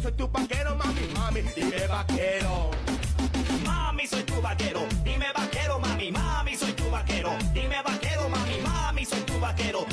soy tu vaquero, mami, mami, dime vaquero. Mami, soy tu vaquero, dime vaquero, mami, mami, soy tu vaquero, dime vaquero, mami, mami, soy tu vaquero,